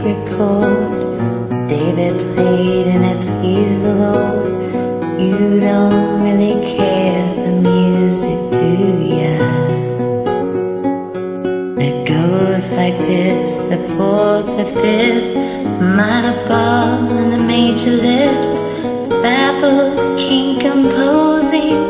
secret chord. David played and it pleased the Lord. You don't really care for music, do ya? It goes like this, the fourth, the fifth, minor fall and the major lift. Baffled, king composing.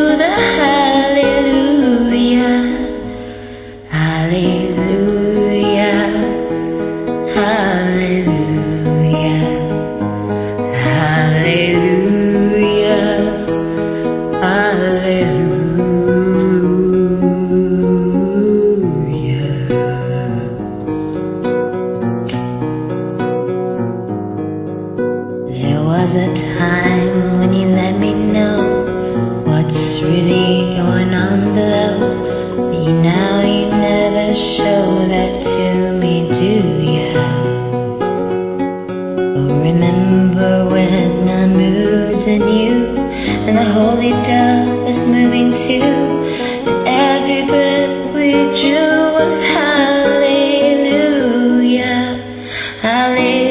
was a time when you let me know what's really going on below. But you now you never show that to me, do ya? Oh, remember when I moved in you and the holy dove was moving too, and every breath we drew was hallelujah, hallelujah.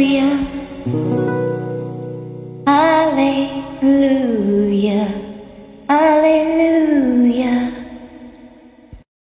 Hallelujah.